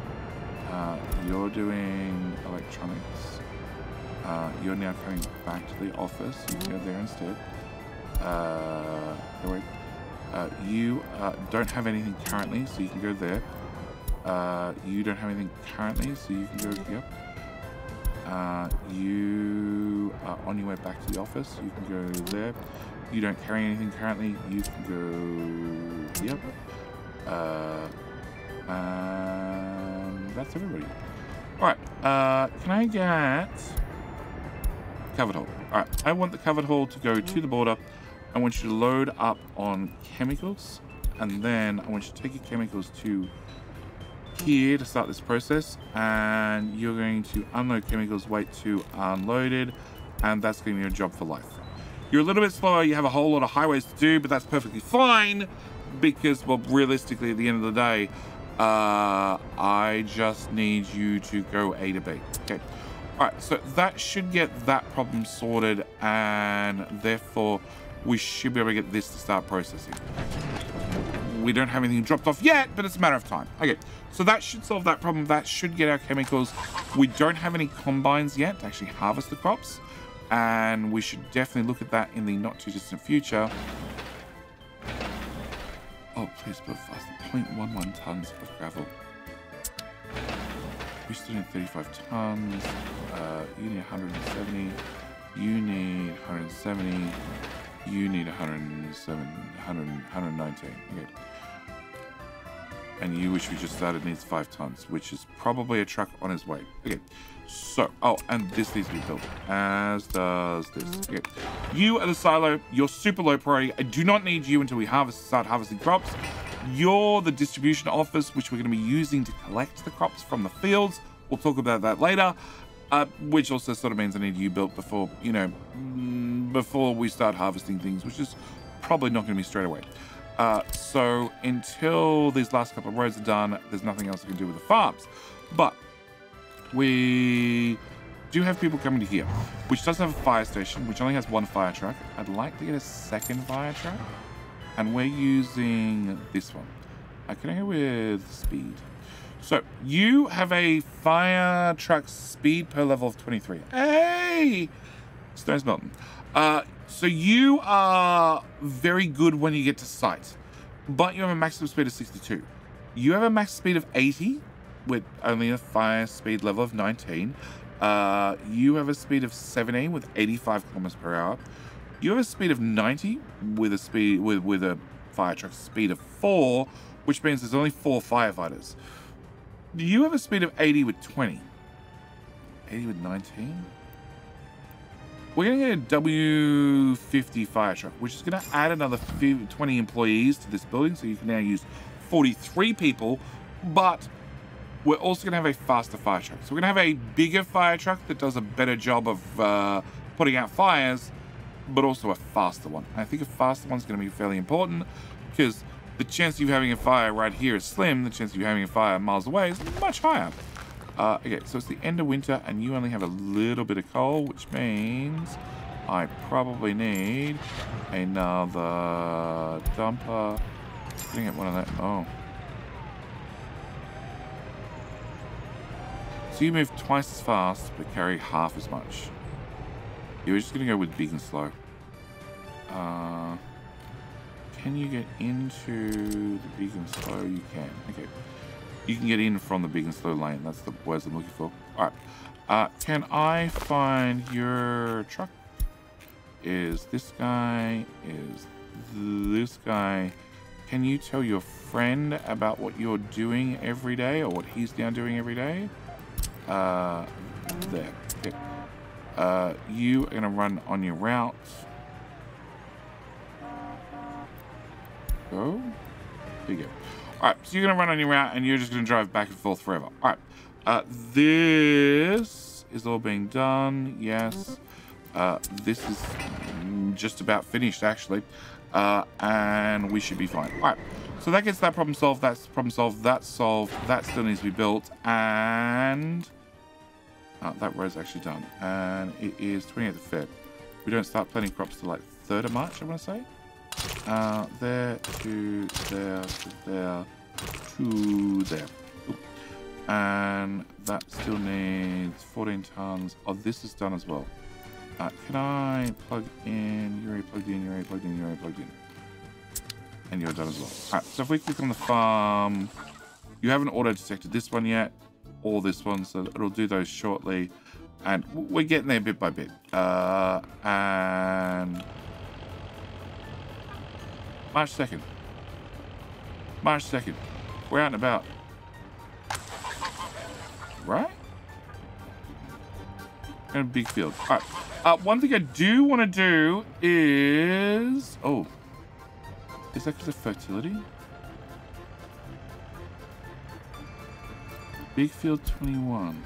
Uh, you're doing electronics. Uh, you're now coming back to the office. You can go there instead. You don't have anything currently, so you can go there. You don't have anything currently, so you can go here. Uh, you are on your way back to the office. You can go there. You don't carry anything currently. You can go Yep. Uh, and that's everybody. Alright, uh, can I get covered hole? Alright, I want the covered hole to go to the border. I want you to load up on chemicals. And then I want you to take your chemicals to here to start this process. And you're going to unload chemicals, wait to unloaded. And that's going to be your job for life. You're a little bit slower. You have a whole lot of highways to do, but that's perfectly fine. Because, well, realistically, at the end of the day, uh, I just need you to go A to B. Okay. All right, so that should get that problem sorted, and therefore we should be able to get this to start processing. We don't have anything dropped off yet, but it's a matter of time. Okay, so that should solve that problem. That should get our chemicals. We don't have any combines yet to actually harvest the crops, and we should definitely look at that in the not too distant future. Oh, please build fast. 0.11 tons of gravel. We still need 35 tons. Uh, you need 170. You need 170. You need 107, 100, 119. Okay. And you, which we just started, needs 5 tons, which is probably a truck on his way. Okay. So, oh, and this needs to be built, as does this. Okay. You are the silo. You're super low priority. I do not need you until we harvest, start harvesting crops. You're the distribution office, which we're going to be using to collect the crops from the fields. We'll talk about that later. Uh, which also sort of means I need you built before, you know, mm, before we start harvesting things, which is probably not going to be straight away. Uh, so until these last couple of roads are done, there's nothing else I can do with the farms. But we do have people coming to here, which does have a fire station, which only has one fire truck. I'd like to get a second fire truck, and we're using this one. I can go with speed. So you have a fire truck speed per level of 23. Hey, Stones Mountain. Uh, so you are very good when you get to sight, but you have a maximum speed of 62. You have a max speed of 80 with only a fire speed level of 19. Uh, you have a speed of 17 with 85 kilometers per hour. You have a speed of 90 with a speed with with a fire truck speed of four, which means there's only four firefighters. You have a speed of 80 with 20. 80 with 19. We're going to get a W50 fire truck, which is going to add another 20 employees to this building, so you can now use 43 people, but we're also going to have a faster fire truck. So we're going to have a bigger fire truck that does a better job of uh, putting out fires, but also a faster one. I think a faster one's going to be fairly important because the chance of you having a fire right here is slim. The chance of you having a fire miles away is much higher. Uh, okay, so it's the end of winter and you only have a little bit of coal, which means I probably need another dumper. Getting at one of that. Oh. So you move twice as fast, but carry half as much. We're just going to go with big and slow. Uh, can you get into the big and slow? You can. Okay. You can get in from the big and slow lane. That's the words I'm looking for. Alright. Uh, can I find your truck? Is this guy? Is this guy? Can you tell your friend about what you're doing every day or what he's now doing every day? Uh, there. Uh, you are going to run on your route. Go. There you go. Alright, so you're going to run on your route and you're just going to drive back and forth forever. Alright. Uh, this is all being done. Yes. Uh, this is just about finished, actually. Uh, and we should be fine. Alright. So that gets that problem solved. That's problem solved. That's solved. That still needs to be built. And... Uh, that road's actually done. And it is 28th of Feb. We don't start planting crops till like 3rd of March, I want to say. Uh, there to there to there to there. Ooh. And that still needs 14 tons. Oh, this is done as well. Uh, can I plug in? You're already plugged in, you're already plugged in, you're already plugged in. And you're done as well. Alright, so if we click on the farm, you haven't auto-detected this one yet all this one, so it'll do those shortly. And we're getting there bit by bit. Uh, and March 2nd. March 2nd. We're out and about. Right? In a big field. All right. Uh, one thing I do want to do is... Oh. Is that because of fertility? Big field 21.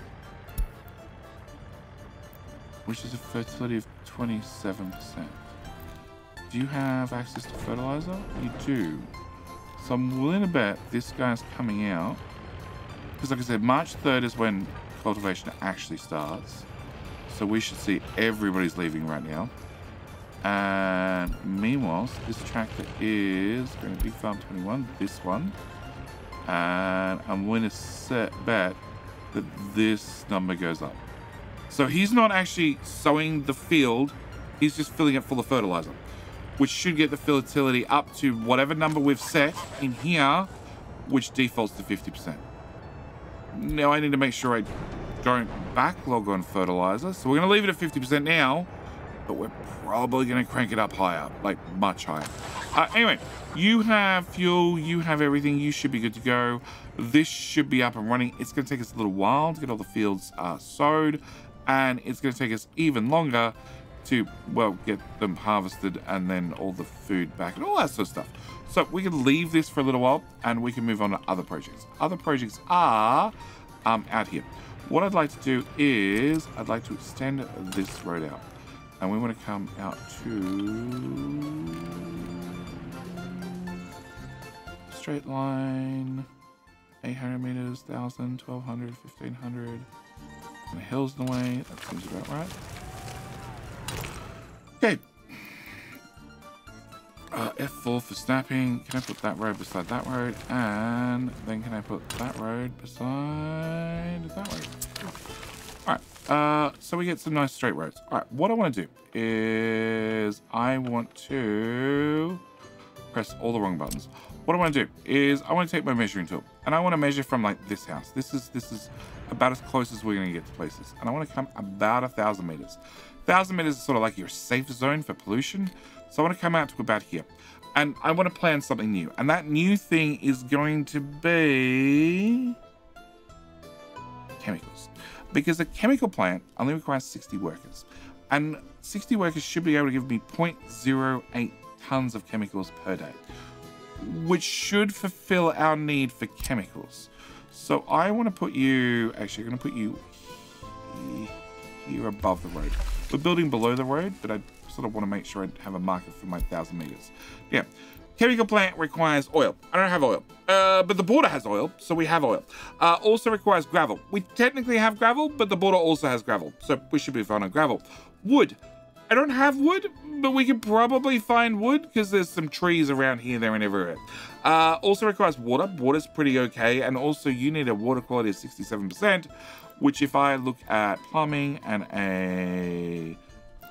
Which is a fertility of 27%. Do you have access to fertilizer? You do. So I'm willing to bet this guy's coming out. Because like I said, March 3rd is when cultivation actually starts. So we should see everybody's leaving right now. And meanwhile, this tractor is going to be Farm 21, this one. And I'm going to set bet that this number goes up. So he's not actually sowing the field, he's just filling it full of fertilizer, which should get the fertility up to whatever number we've set in here, which defaults to 50%. Now I need to make sure I don't backlog on fertilizer. So we're going to leave it at 50% now, but we're probably going to crank it up higher, like much higher. Uh, anyway, you have fuel, you have everything, you should be good to go. This should be up and running. It's going to take us a little while to get all the fields uh, sowed, and it's going to take us even longer to, well, get them harvested and then all the food back and all that sort of stuff. So we can leave this for a little while and we can move on to other projects. Other projects are um, out here. What I'd like to do is I'd like to extend this road out. And we want to come out to straight line 800 meters, 1000, 1200, 1500. And the hill's in the way. That seems about right. Okay. Uh, F4 for snapping. Can I put that road beside that road? And then can I put that road beside that road? Uh, so we get some nice straight roads. Alright, what I want to do is I want to press all the wrong buttons. What I want to do is I want to take my measuring tool and I want to measure from like this house. This is this is about as close as we're going to get to places. And I want to come about a thousand meters. Thousand meters is sort of like your safe zone for pollution. So I want to come out to about here. And I want to plan something new. And that new thing is going to be chemicals. Because a chemical plant only requires 60 workers. And 60 workers should be able to give me 0.08 tons of chemicals per day, which should fulfill our need for chemicals. So I want to put you, actually, I'm going to put you here above the road. We're building below the road, but I sort of want to make sure I have a marker for my thousand meters. Yeah. Chemical plant requires oil. I don't have oil. Uh, but the border has oil, so we have oil. Uh, also requires gravel. We technically have gravel, but the border also has gravel, so we should be fine on gravel. Wood. I don't have wood, but we can probably find wood because there's some trees around here, there, and everywhere. Uh, also requires water. Water's pretty okay, and also you need a water quality of 67%, which if I look at plumbing and a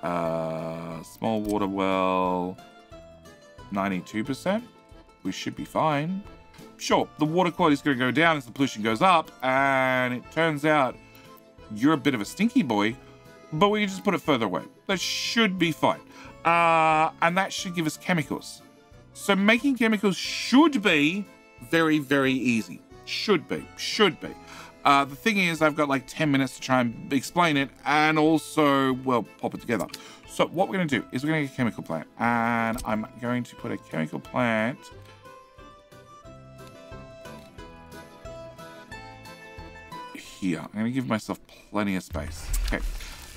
uh, small water well, 92%, we should be fine. Sure, the water quality is going to go down as the pollution goes up, and it turns out you're a bit of a stinky boy, but we can just put it further away. That should be fine. Uh, and that should give us chemicals. So making chemicals should be very, very easy. Should be. Should be. Uh, the thing is, I've got like 10 minutes to try and explain it and also, well, pop it together. So what we're going to do is we're going to get a chemical plant. And I'm going to put a chemical plant... Here. I'm going to give myself plenty of space. Okay.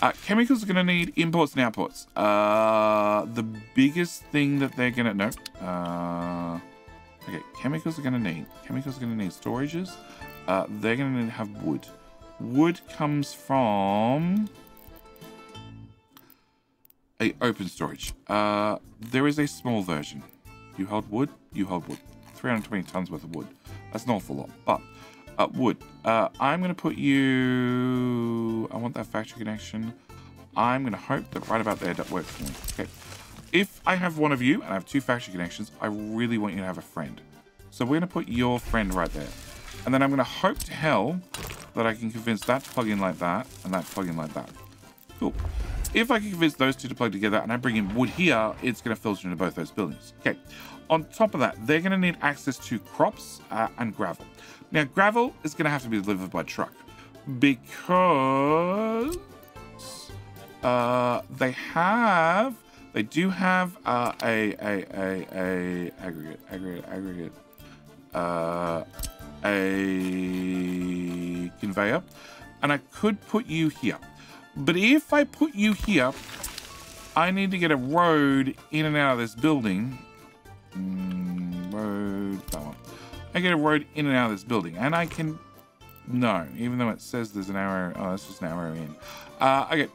Uh, chemicals are going to need imports and outputs. Uh, the biggest thing that they're going to... No. Uh, okay, chemicals are going to need... Chemicals are going to need storages. Uh, they're going to have wood. Wood comes from... A open storage. Uh, there is a small version. You hold wood, you hold wood. 320 tons worth of wood. That's an awful lot. But uh, wood. Uh, I'm going to put you... I want that factory connection. I'm going to hope that right about there that works for me. Okay. If I have one of you and I have two factory connections, I really want you to have a friend. So we're going to put your friend right there. And then I'm going to hope to hell that I can convince that to plug in like that and that to plug in like that. Cool. If I can convince those two to plug together and I bring in wood here, it's going to filter into both those buildings. Okay. On top of that, they're going to need access to crops uh, and gravel. Now, gravel is going to have to be delivered by truck because uh, they have, they do have uh, a, a, a, a aggregate, aggregate, aggregate, uh, a conveyor, and I could put you here. But if I put you here, I need to get a road in and out of this building. Mm, road, that one. I get a road in and out of this building, and I can... No, even though it says there's an arrow... Oh, that's just an arrow in. Uh, okay,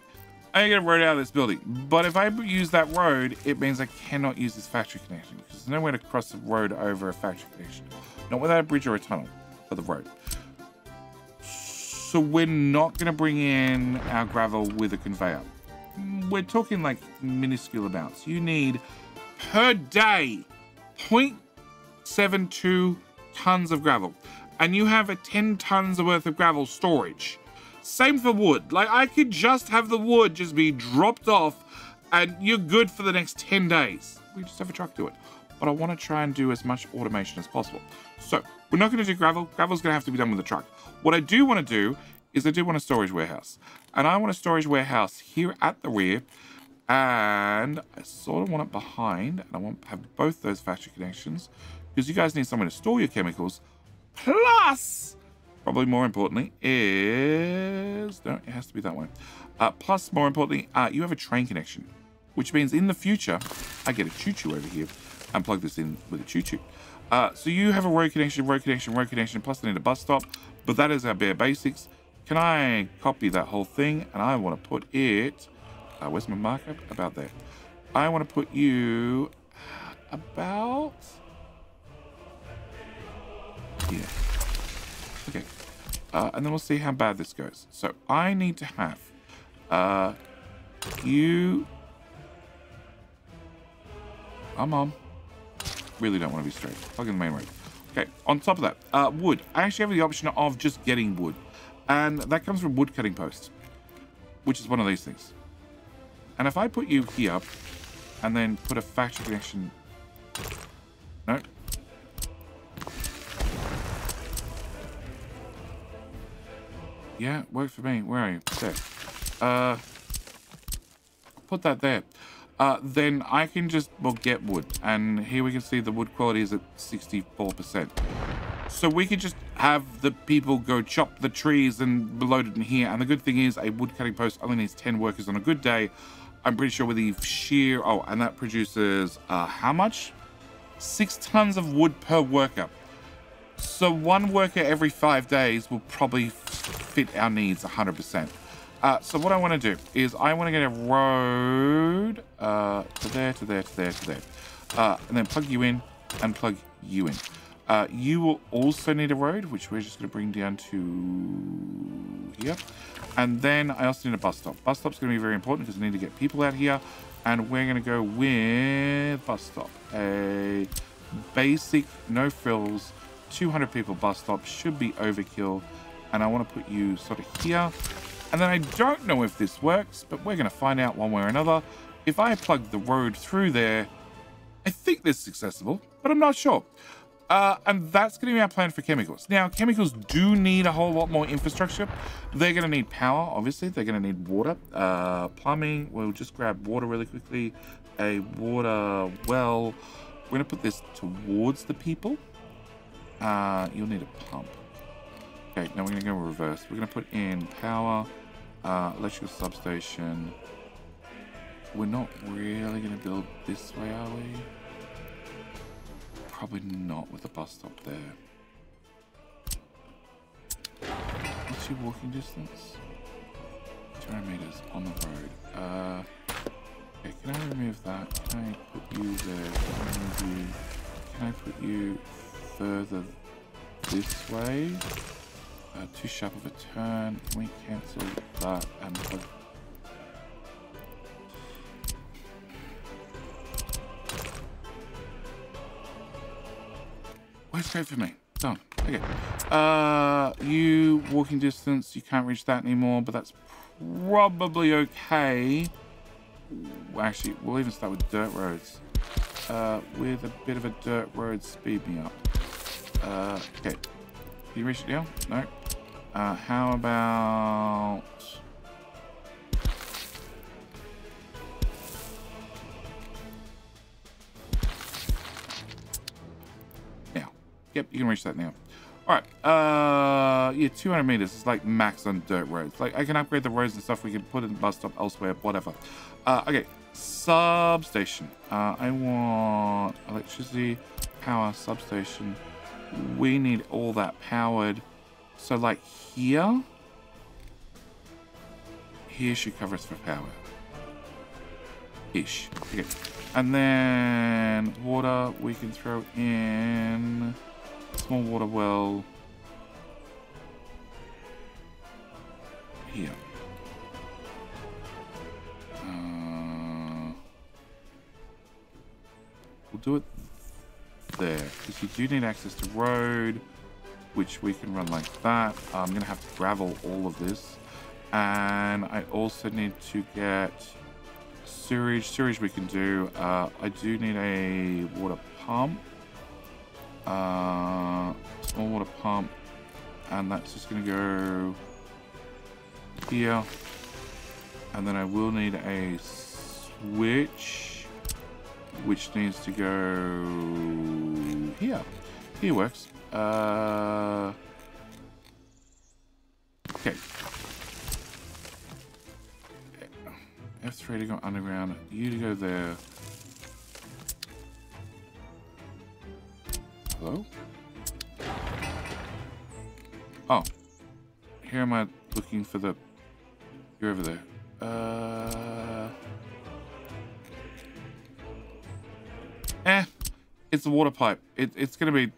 I get a road out of this building. But if I use that road, it means I cannot use this factory connection. Because there's no way to cross the road over a factory connection. Not without a bridge or a tunnel for the road. So we're not going to bring in our gravel with a conveyor. We're talking like minuscule amounts. You need per day 0.72 tons of gravel. And you have a 10 tons worth of gravel storage. Same for wood. Like I could just have the wood just be dropped off and you're good for the next 10 days. We just have a truck do it. But I want to try and do as much automation as possible. So we're not going to do gravel. Gravel's going to have to be done with a truck. What I do want to do is I do want a storage warehouse. And I want a storage warehouse here at the rear. And I sort of want it behind. And I want to have both those factory connections. Because you guys need somewhere to store your chemicals. Plus, probably more importantly, is... No, it has to be that way. Uh, plus, more importantly, uh, you have a train connection. Which means in the future, I get a choo-choo over here and plug this in with a choo-choo. Uh, so you have a road connection, road connection, road connection, plus I need a bus stop. But that is our bare basics. can I copy that whole thing and I want to put it, uh, where's my markup? About there. I want to put you about, yeah. Okay. Uh, and then we'll see how bad this goes. So I need to have uh, you... I'm on. Really don't want to be straight. In the main road. Okay, on top of that, uh, wood. I actually have the option of just getting wood. And that comes from wood cutting posts, which is one of these things. And if I put you here, and then put a factory connection... No. Yeah, works for me. Where are you? There. Uh, put that there. Uh, then I can just, well, get wood. And here we can see the wood quality is at 64%. So we could just have the people go chop the trees and load it in here. And the good thing is a wood cutting post only needs 10 workers on a good day. I'm pretty sure with the sheer, oh, and that produces uh, how much? Six tons of wood per worker. So one worker every five days will probably fit our needs 100%. Uh, so what I want to do is I want to get a road uh, to there, to there, to there, to there. Uh, and then plug you in and plug you in. Uh, you will also need a road, which we're just going to bring down to here. And then I also need a bus stop. Bus stop's going to be very important because I need to get people out here. And we're going to go with bus stop. A basic, no frills, 200 people bus stop should be overkill. And I want to put you sort of here. And then I don't know if this works, but we're going to find out one way or another. If I plug the road through there, I think this is accessible, but I'm not sure. Uh, and that's going to be our plan for chemicals. Now, chemicals do need a whole lot more infrastructure. They're going to need power, obviously. They're going to need water. Uh, plumbing, we'll just grab water really quickly. A water well. We're going to put this towards the people. Uh, you'll need a pump. Okay, now we're going to go reverse. We're going to put in power, uh, electrical substation. We're not really going to build this way, are we? Probably not with the bus stop there. What's your walking distance? 200 meters on the road. Uh, okay, can I remove that? Can I put you there? Can I, you? Can I put you further this way? Uh, too sharp of a turn. We cancel that and put Works great for me. Done. Okay. Uh, you walking distance. You can't reach that anymore, but that's probably okay. Actually, we'll even start with dirt roads. Uh, with a bit of a dirt road, speed me up. Uh, okay. Can you reach it now? No. Uh, how about... Now. Yep, you can reach that now. All right, uh, yeah, 200 meters is like max on dirt roads. Like, I can upgrade the roads and stuff. We can put in the bus stop elsewhere, whatever. Uh, okay, substation. Uh, I want electricity, power, substation. We need all that powered. So, like, here, here should cover us for power. Ish. Okay. And then water, we can throw in small water well here. Uh, we'll do it there because you do need access to road which we can run like that. I'm going to have to gravel all of this. And I also need to get sewage. Sewage we can do. Uh, I do need a water pump. Uh, small water pump. And that's just going to go here. And then I will need a switch, which needs to go here. Here works. Uh, okay. F3 to go underground. You to go there. Hello? Oh. Here am I looking for the... You're over there. Uh... Eh, it's a water pipe. It, it's going to be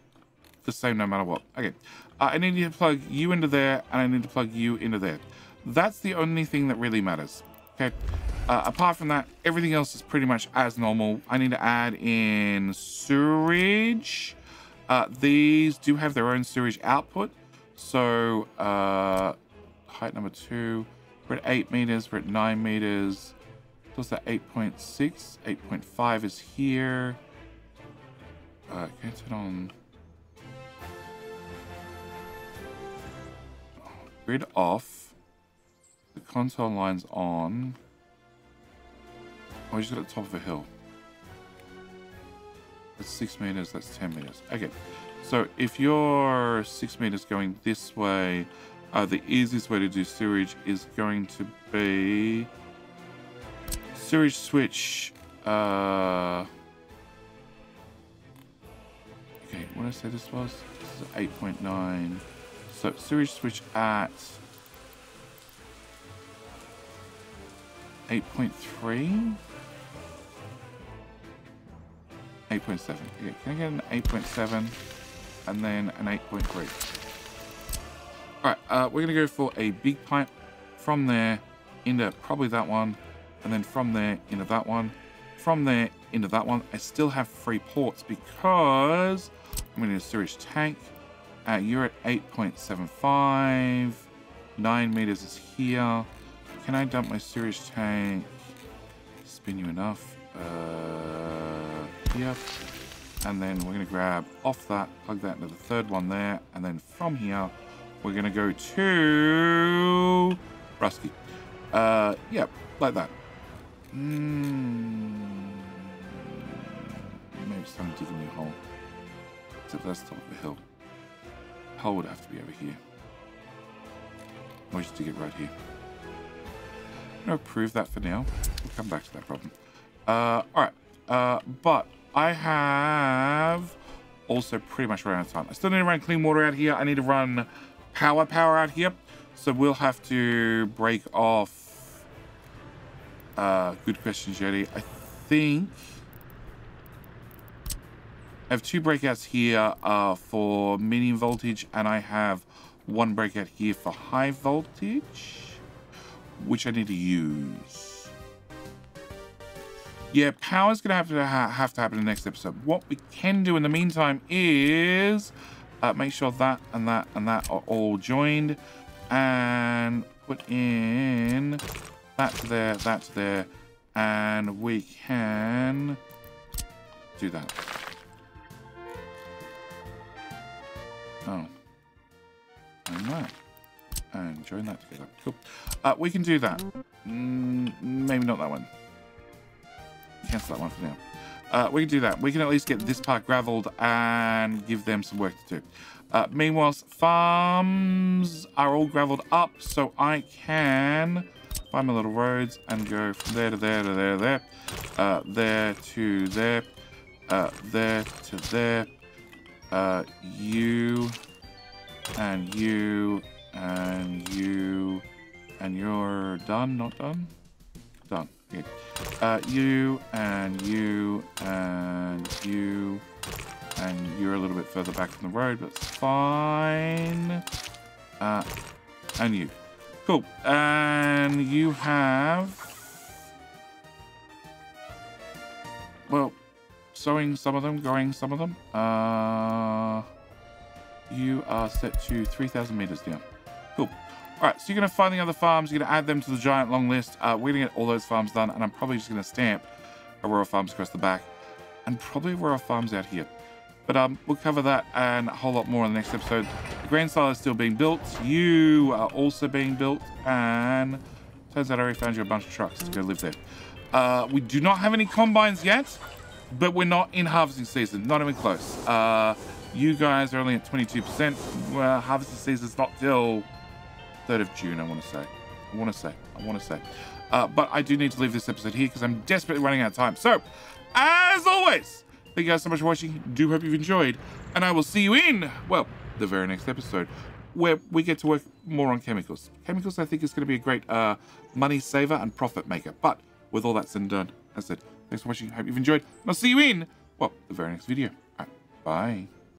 the same no matter what. Okay, uh, I need to plug you into there, and I need to plug you into there. That's the only thing that really matters. Okay, uh, apart from that, everything else is pretty much as normal. I need to add in sewage. Uh, these do have their own sewage output. So, uh, height number two, we're at 8 meters, we're at 9 meters. What's that, 8.6? 8.5 is here. Uh, can I turn on... Grid off. The console line's on. Oh, just got at the top of a hill. That's 6 meters, that's 10 meters. Okay, so if you're 6 meters going this way, uh, the easiest way to do sewage is going to be... Sewage switch... Uh, Okay, what did I say this was? This is 8.9. So sewage switch at 8.3? 8.7. Okay, can I get an 8.7 and then an 8.3? Alright, uh, we're going to go for a big pipe from there into probably that one, and then from there into that one, from there into that one. I still have three ports because I'm going to a sewage tank. Uh, you're at 8.75. 9 meters is here. Can I dump my sewage tank? Spin you enough. Uh, yep. And then we're going to grab off that, plug that into the third one there. And then from here, we're going to go to Rusky. Uh, yep, like that. Mm, maybe someone digging a hole. Except that's top of the hill. Hole would have to be over here. Or just dig it right here. I'm going to approve that for now. We'll come back to that problem. Uh, Alright. Uh, but I have also pretty much run out of time. I still need to run clean water out here. I need to run power power out here. So we'll have to break off... Uh, good question, Jetty. I think... I have two breakouts here uh, for medium voltage, and I have one breakout here for high voltage, which I need to use. Yeah, power's going to have to ha have to happen in the next episode. What we can do in the meantime is uh, make sure that and that and that are all joined, and put in that there, that there, and we can do that. Oh. And that. And join that together. Cool. Uh, we can do that. Mm, maybe not that one. Cancel that one for now. Uh, we can do that. We can at least get this part graveled and give them some work to do. Uh, meanwhile, farms are all graveled up, so I can find my little roads and go from there to there to there to there, uh, there to there, uh, there to there, uh, you, and you, and you, and you're done, not done? Done. Good. Uh, you, and you, and you, and you're a little bit further back from the road, but it's fine. Uh, and you. Cool. And you have... Well, sowing some of them, growing some of them. Uh, you are set to 3,000 meters down. Cool. All right, so you're going to find the other farms. You're going to add them to the giant long list. Uh, we're going to get all those farms done, and I'm probably just going to stamp Aurora Farms across the back, and probably Aurora Farms out here. But um, we'll cover that and a whole lot more in the next episode. The Grand Style is still being built. You are also being built, and turns out I already found you a bunch of trucks to go live there. Uh, we do not have any combines yet, but we're not in harvesting season. Not even close. Uh, you guys are only at 22%. Well, harvesting season's not till 3rd of June, I want to say. I want to say. I want to say. Uh, but I do need to leave this episode here because I'm desperately running out of time. So, as always, thank you guys so much for watching. Do hope you've enjoyed. And I will see you in, well, the very next episode. where we get to work more on chemicals. Chemicals, I think, is going to be a great uh, money saver and profit maker. But with all that said and done, as I said, thanks for watching. Hope you've enjoyed. And I'll see you in, well, the very next video. Right, bye.